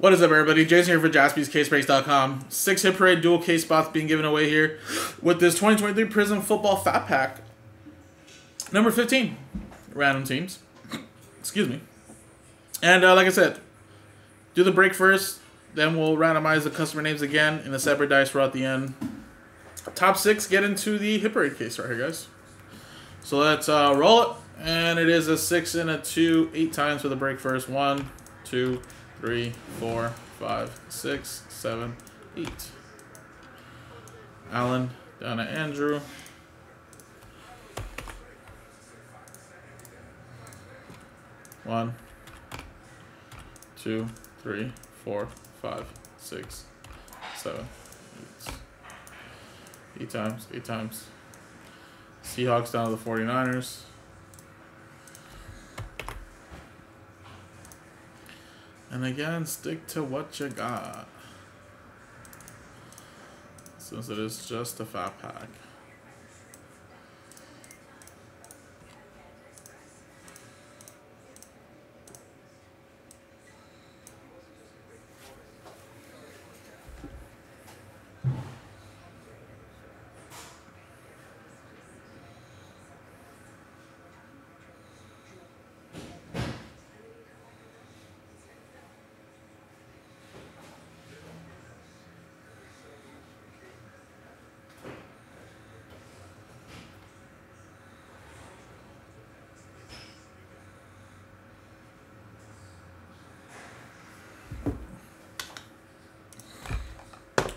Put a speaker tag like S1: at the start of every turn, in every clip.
S1: What is up, everybody? Jason here for JaspysCaseBreaks.com. Six hit parade dual case spots being given away here with this 2023 Prizm Football Fat Pack. Number 15. Random teams. Excuse me. And uh, like I said, do the break first, then we'll randomize the customer names again in a separate dice roll at the end. Top six get into the hit parade case right here, guys. So let's uh, roll it. And it is a six and a two, eight times for the break first. One, two, three, four, five, six, seven, eight. Alan, down to Andrew. One, two, three, four, five, six, seven, eight. Eight times, eight times. Seahawks down to the 49ers. And again, stick to what you got. Since it is just a fat pack.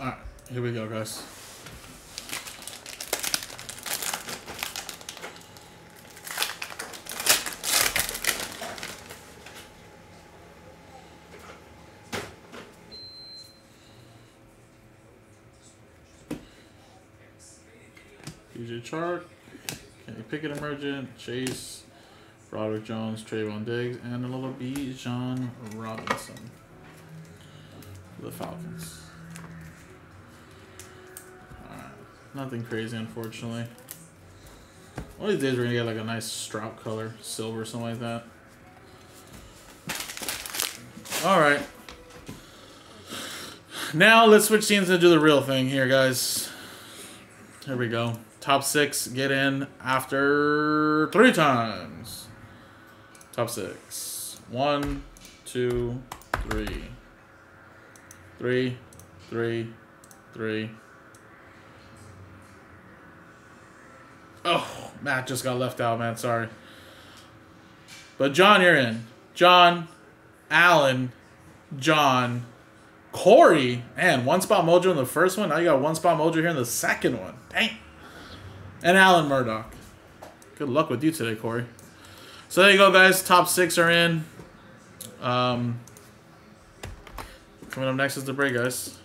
S1: Alright, here we go, guys. DJ Chark, Kenny Pickett Emergent, Chase, Broderick Jones, Trevon Diggs, and a little Bijan Robinson the Falcons. Alright, nothing crazy, unfortunately. One of these days we're gonna get like a nice Stroud color, silver, something like that. Alright. Now let's switch scenes and do the real thing here, guys. Here we go. Top six get in after three times. Top six. One, two, three. Three, three, three. Oh, Matt just got left out, man. Sorry. But John, you're in. John, Alan, John, Corey, and one spot mojo in the first one. Now you got one spot mojo here in the second one. Dang. And Alan Murdoch. Good luck with you today, Corey. So there you go, guys. Top six are in. Um, coming up next is the break, guys.